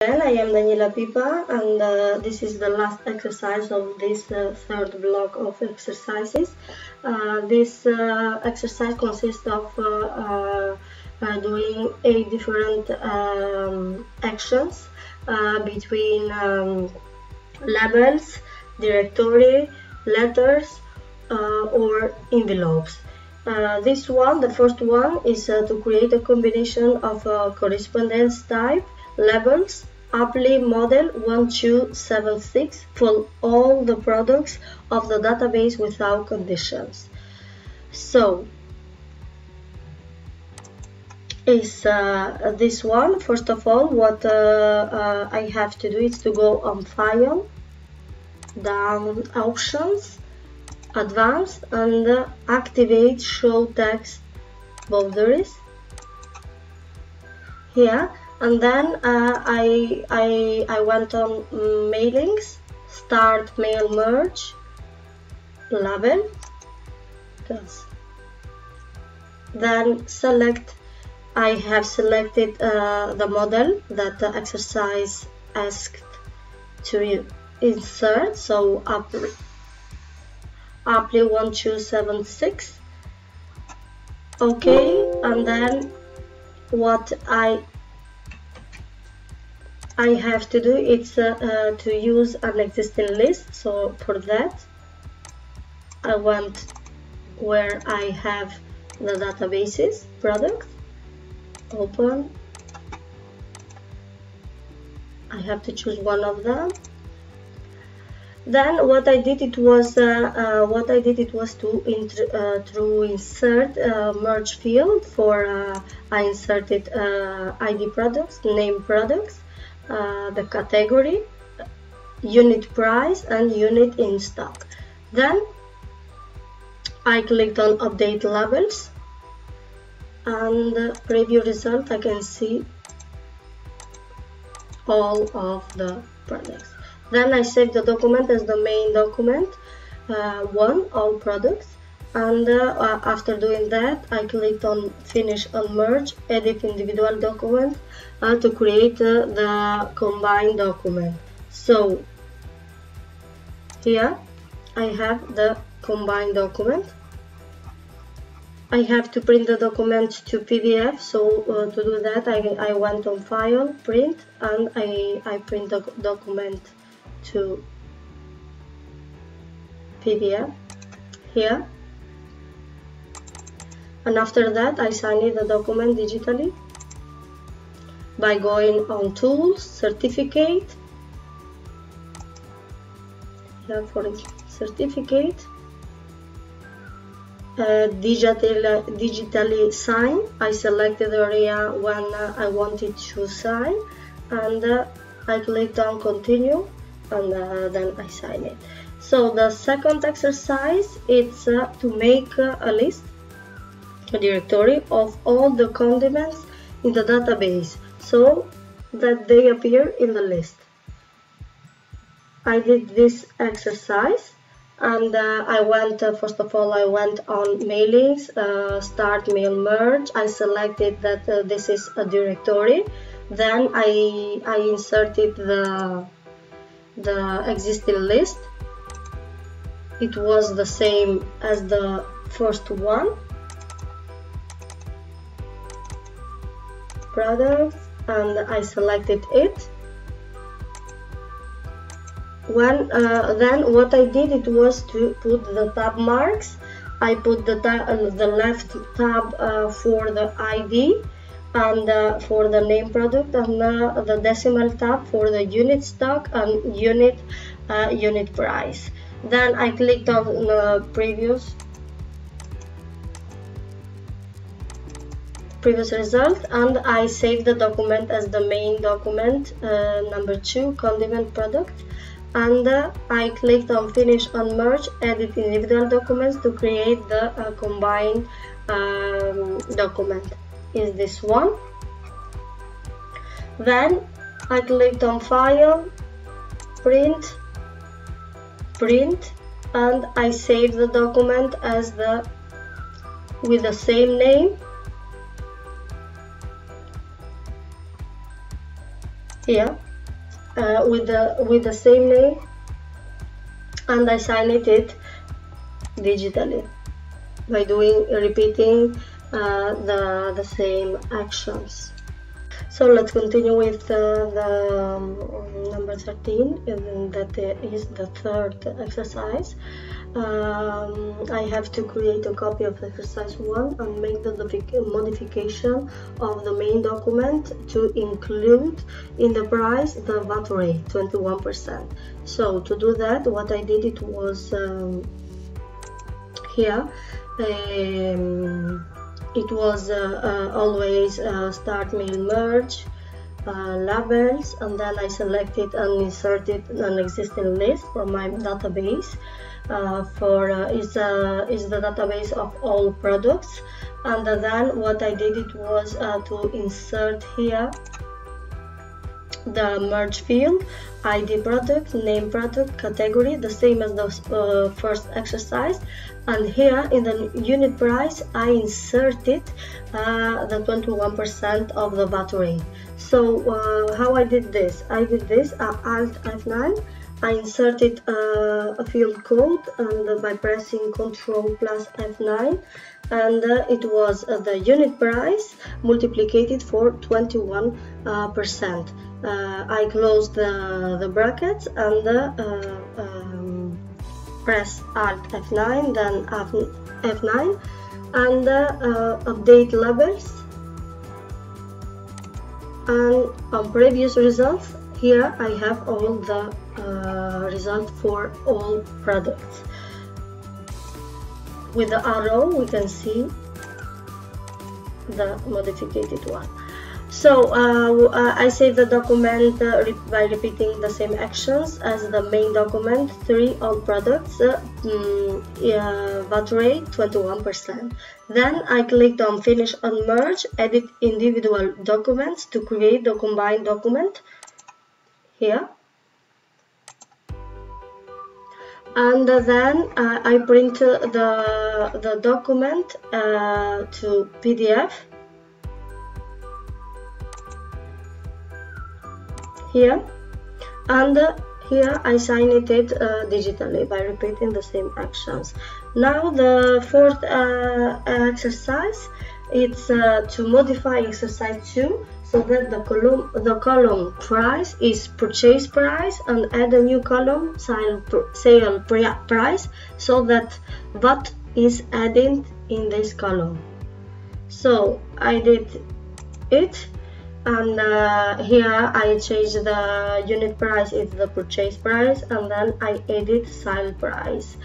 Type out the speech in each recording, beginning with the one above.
Well, I am Daniela Pipa and uh, this is the last exercise of this uh, third block of exercises. Uh, this uh, exercise consists of uh, uh, doing eight different um, actions between um, labels, directory, letters or envelopes. this one, the first one, is to create a combination of correspondence type labels Apply model 1276 for all the products of the database without conditions. So is uh, this one first of all what uh, uh, I have to do is to go on file down options advanced and activate show text boundaries here and then uh, I, I, I went on mailings start mail merge label yes. then select I have selected uh, the model that the exercise asked to insert. So apply apply 1276 okay and then what I I have to do is uh, uh, to use an existing list so for that I want where I have the databases product open. I have to choose one of them. Then what I did it was uh, uh, what I did it was to uh, to insert merge field for I inserted ID products name products uh, the category, unit price and unit in stock. Then I clicked on update labels and preview result I can see all of the products. Then I save the document as the main document, uh, one, all products and uh, after doing that I clicked on finish on merge edit individual document uh, to create the combined document. So here I have the combined document. I have to print the document to PDF so uh, to do that I, I went on file print and I, I print the document to PDF here. And after that I signed the document digitally by going on tools certificate. Yeah, for certificate. Uh, digital, digitally sign. I selected the area when uh, I wanted to sign and uh, I clicked on continue and uh, then I sign it. So the second exercise is uh, to make a list a directory of all the condiments in the database so that they appear in the list. I did this exercise and uh, I went, uh, first of all, I went on mailings, uh, start mail merge. I selected that uh, this is a directory. Then I, I inserted the, the existing list. It was the same as the first one products and I selected it. When uh, then what I did it was to put the tab marks. I put the, uh, the left tab uh, for the ID and uh, for the name product and uh, the decimal tab for the unit stock and unit uh, unit price. Then I clicked on the previous previous result and I save the document as the main document uh, number two condiment product and uh, I clicked on finish on merge edit individual documents to create the uh, combined um, document. Is this one? Then I clicked on file print print and I save the document as the with the same name here uh, with the with the same name and I signed it digitally by doing repeating uh, the the same actions. So let's continue with uh, the um, number 13 and that is the third exercise. Um, I have to create a copy of exercise 1 and make the modification of the main document to include in the price the VAT rate 21% so to do that what I did it was um, here um, it was uh, uh, always uh, start mail merge labels and then I selected and inserted an existing list from my database uh, for uh, is, uh, is the database of all products. And then what I did it was to insert here the merge field id product name product category the same as the uh, first exercise. And here in the unit price I inserted uh, the 21% of the VAT rate so uh, how I did this? I did this uh, alt F9 I inserted uh, a field code and by pressing Ctrl plus F9 and uh, it was uh, the unit price multiplied for 21 percent. Uh, I close the, the brackets and uh, um, press Alt F9 then F9 and uh, update labels and on previous results here I have all the uh, results for all products with the arrow we can see the modified one. So uh, uh, I save the document uh, re by repeating the same actions as the main document 3 all products uh, mm, VAT rate 21% then I clicked on finish and merge edit individual documents to create the combined document here and then uh, I print the, the document uh, to PDF here. And here I signed it uh, digitally by repeating the same actions. Now the fourth uh, exercise it's uh, to modify exercise 2 so that the column the column price is purchase price and add a new column sale, sale price so that what is added in this column. So I did it and uh, here I change the unit price is the purchase price and then I edit sale price.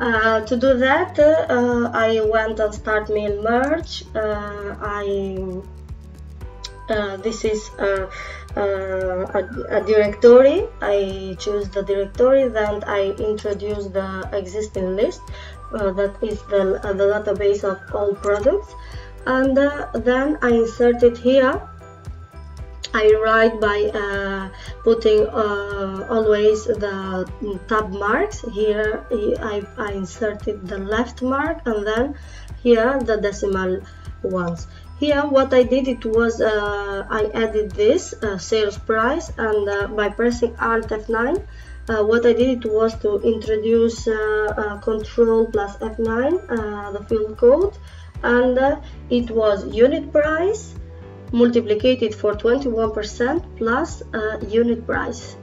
Uh, to do that uh, I went on start mail merge. Uh, I uh, this is a, a, a, directory. I choose the directory then I introduce the existing list uh, that is the, the database of all products. And then I insert it here. I write by uh, putting uh, always the tab marks. Here I, I, inserted the left mark and then here the decimal ones here what I did it was uh, I added this uh, sales price and uh, by pressing alt F9 uh, what I did it was to introduce control plus F9 the field code. And it was unit price multiplied for 21% plus uh, unit price.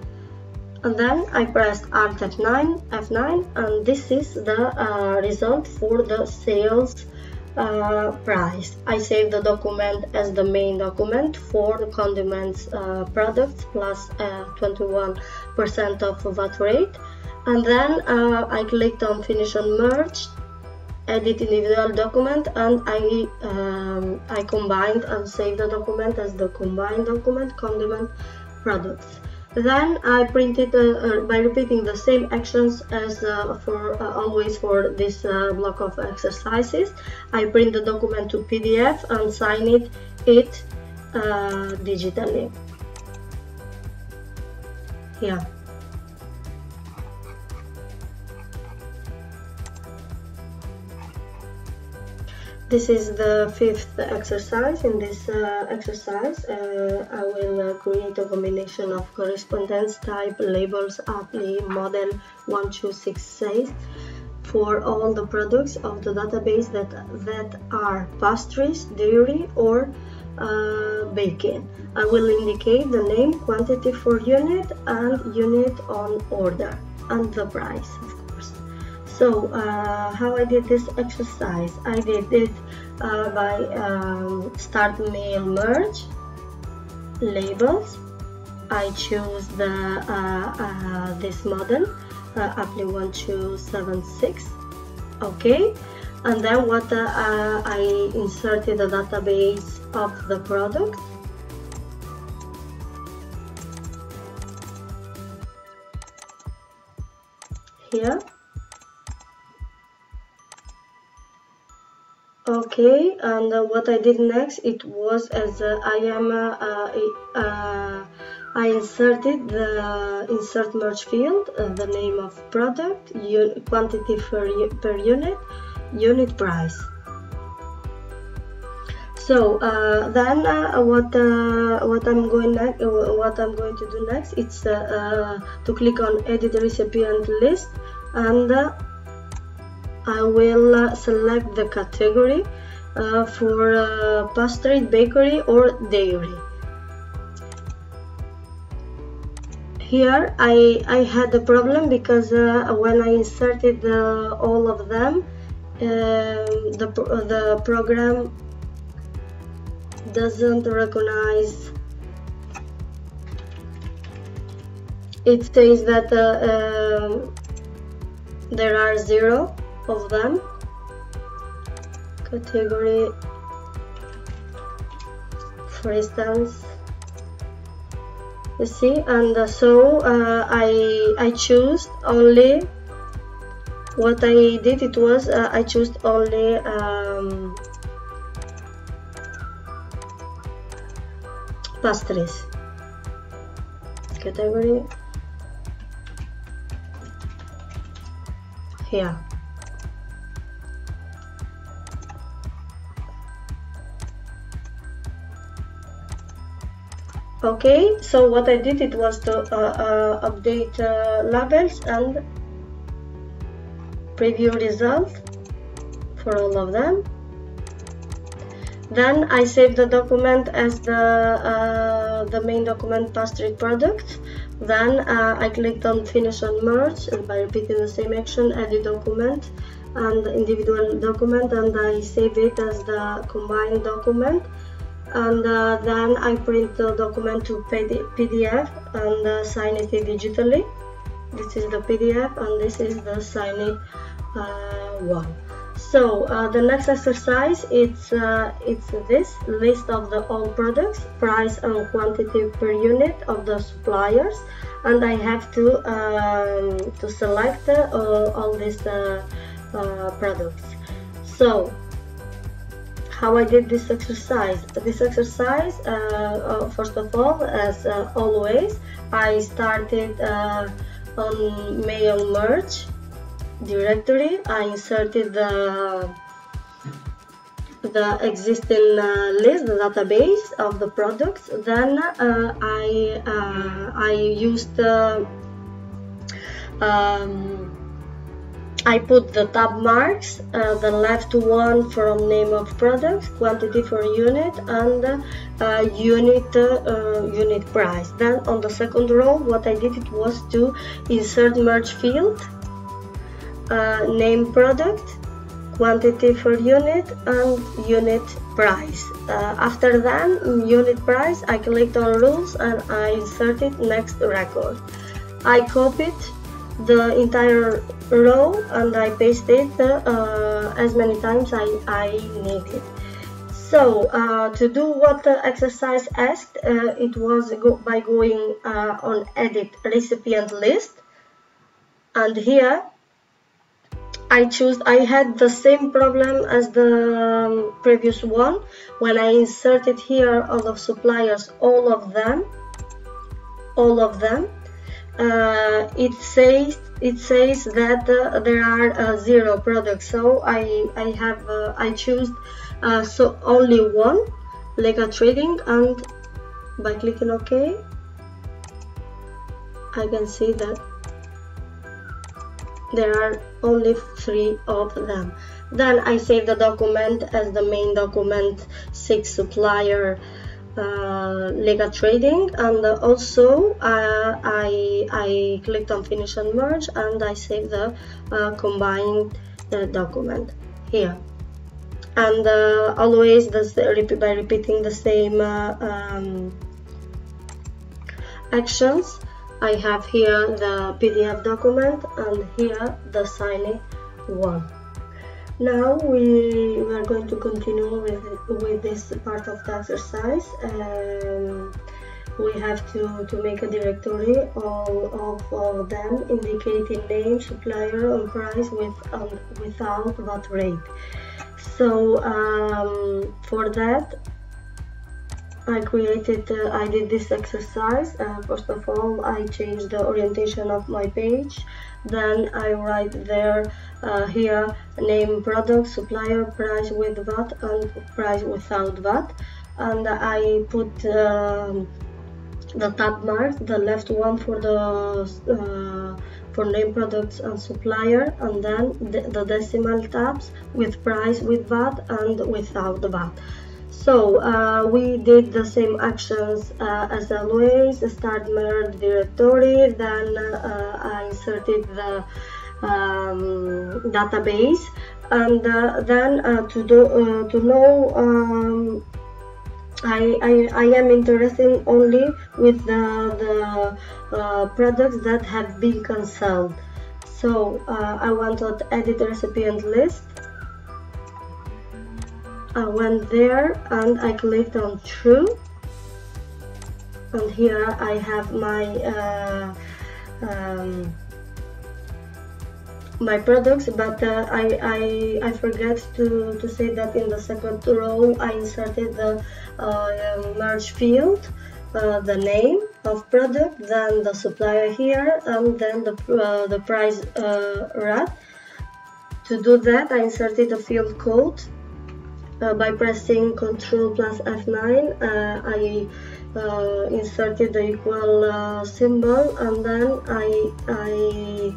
And then I pressed Alt F9, F9 and this is the uh, result for the sales uh, price. I save the document as the main document for the condiments uh, products plus 21% uh, of VAT rate and then uh, I clicked on finish and merge edit individual document and I um, I combined and saved the document as the combined document condiment products then I printed uh, uh, by repeating the same actions as uh, for uh, always for this block of exercises I print the document to PDF and sign it it digitally. Here this is the fifth exercise. In this uh, exercise, uh, I will uh, create a combination of correspondence type, labels, apply, model 1266 for all the products of the database that, that are pastries, dairy, or uh, baking. I will indicate the name, quantity for unit, and unit on order, and the price so uh, how I did this exercise? I did it uh, by um, start mail merge labels. I choose the uh, uh this model. Uh, apply 1276 okay. And then what uh, I inserted the database of the product. Here okay and uh, what I did next it was as uh, I am uh, uh, I inserted the insert merge field uh, the name of product quantity per, per unit unit price. So uh, then what what I'm going what I'm going to do next it's to click on edit recipient list and I will uh, select the category uh, for uh, pastry, bakery or dairy. Here I, I had a problem because when I inserted all of them, um, the, the program doesn't recognize it says that uh, um, there are zero of them. Category for instance. You see and uh, so uh, I I choose only what I did. It was uh, I chose only um, pastries. Category here okay so what I did it was to uh, uh, update uh, labels and preview result for all of them. Then I saved the document as the uh, the main document pastry product then uh, I clicked on finish and merge and by repeating the same action edit document and individual document and I save it as the combined document and uh, then I print the document to PDF and uh, sign it digitally. This is the PDF and this is the sign it uh, one. So uh, the next exercise it's uh, it's this list of the all products price and quantity per unit of the suppliers. And I have to um, to select uh, all these products. So how I did this exercise. This exercise, uh, uh, first of all, as uh, always, I started uh, on mail merge directory. I inserted the the existing uh, list, the database of the products. Then uh, I I used um, I put the tab marks, uh, the left one from name of product, quantity for unit, and uh, unit uh, unit price. Then on the second row, what I did it was to insert merge field, uh, name product, quantity for unit, and unit price. Uh, after that, unit price, I clicked on rules and I inserted next record. I copied the entire row and I paste it uh, as many times I, I need it. So uh, to do what the exercise asked, uh, it was go by going uh, on edit recipient list and here I choose I had the same problem as the um, previous one when I inserted here all of suppliers all of them all of them uh, it says it says that uh, there are uh, zero products. So I I have uh, I choose uh, so only one Leka trading and by clicking OK I can see that there are only three of them. Then I save the document as the main document 6 supplier uh, Leka trading and also uh, I, I clicked on finish and merge and I save the uh, combined uh, document here. And uh, always this, by repeating the same um, actions I have here the PDF document and here the signing one now we, we are going to continue with, with this part of the exercise um, we have to, to make a directory of, of, of them indicating name, supplier and price with um, without VAT rate so um, for that I created, uh, I did this exercise. Uh, first of all, I changed the orientation of my page. Then I write there, uh, here, name product, supplier, price with VAT and price without VAT. And I put um, the tab mark, the left one for the uh, for name products and supplier and then the, the, decimal tabs with price with VAT and without VAT so uh, we did the same actions uh, as always. Start mirror directory then uh, I inserted the um, database. And uh, then uh, to do uh, to know um, I, I, I am interested only with the, the products that have been cancelled. So I want to edit recipient list I went there and I clicked on true and here I have my uh, um, my products but uh, I, I, I forget to, to say that in the second row I inserted the uh, merge field uh, the name of product then the supplier here and then the, uh, the price uh, to do that I inserted a field code by pressing Ctrl plus F9 uh, I uh, inserted the equal uh, symbol and then I, I,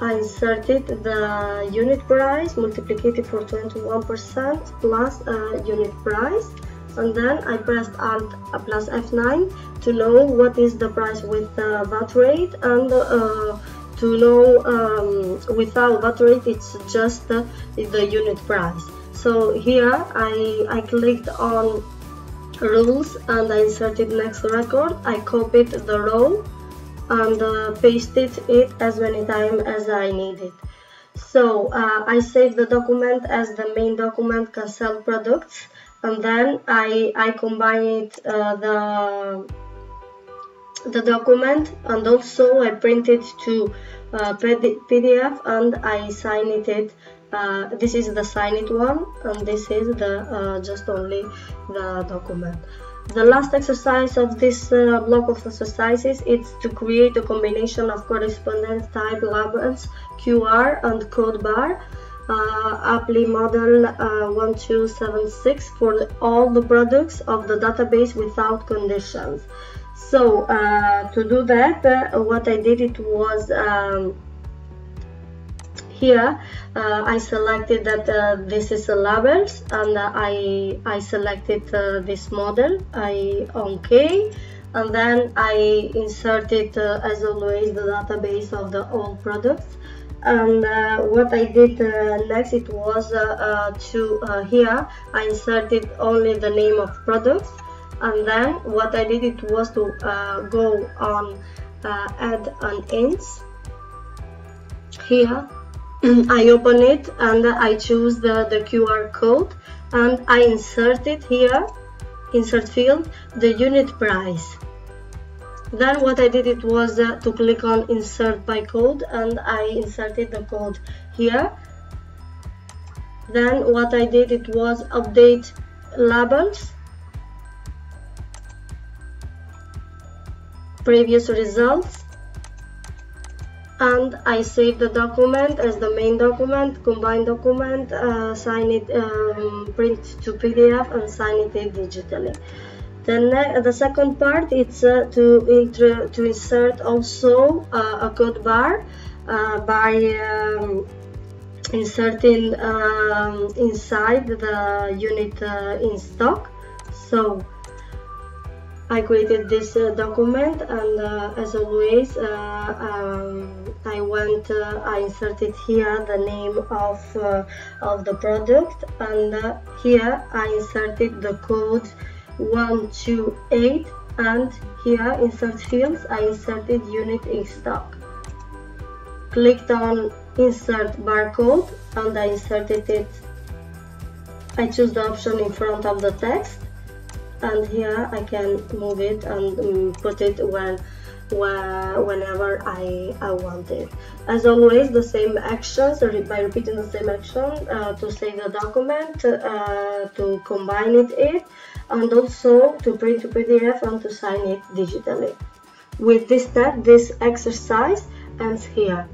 I inserted the unit price multiplied for 21% plus uh, unit price. And then I pressed Alt plus F9 to know what is the price with the VAT rate and uh, to know um, without VAT rate it's just the unit price so here I, I clicked on rules and I inserted next record. I copied the row and uh, pasted it as many times as I needed. So uh, I saved the document as the main document cancel products and then I, I combined uh, the the document and also I printed to uh, PDF and I signed it uh, this is the sign it one and this is the uh, just only the document. The last exercise of this uh, block of exercises is to create a combination of correspondence type labels QR and code bar. Uh, apply model uh, 1276 for the, all the products of the database without conditions. So uh, to do that uh, what I did it was um, here uh, I selected that uh, this is a labels and uh, I, I selected uh, this model I OK and then I inserted uh, as always the database of the all products. And uh, what I did next it was to here I inserted only the name of products. And then what I did it was to go on add an ins here I open it and I choose the, the QR code and I insert it here insert field the unit price. Then what I did it was uh, to click on insert barcode and I inserted the code here. Then what I did it was update labels previous results and I save the document as the main document, combine document, uh, sign it, um, print to PDF and sign it digitally. Then the second part is uh, to, to insert also uh, a code bar uh, by um, inserting um, inside the unit uh, in stock. So I created this document and as always um, I went uh, I inserted here the name of uh, of the product and uh, here I inserted the code 128 and here insert fields I inserted unit in stock. Clicked on insert barcode and I inserted it. I choose the option in front of the text and here I can move it and um, put it where, whenever I, I want it. As always, the same actions, by repeating the same action uh, to save the document, uh, to combine it, it, and also to print to PDF and to sign it digitally. With this step, this exercise ends here.